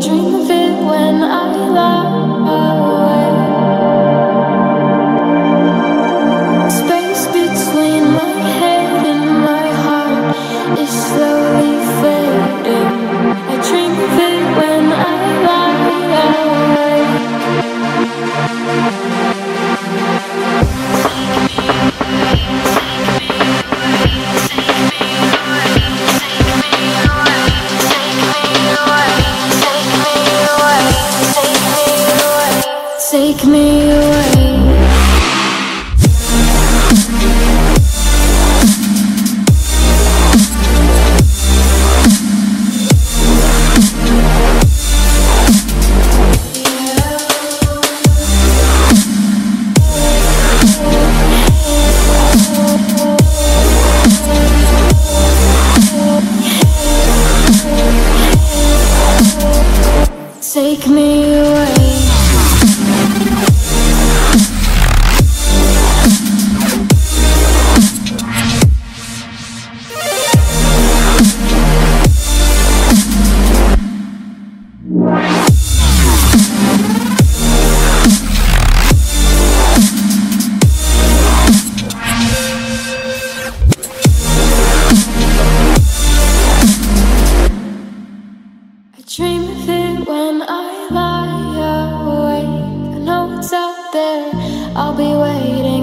dream of it when I take me away. Take me Dream of it when I lie awake. I know it's out there. I'll be waiting.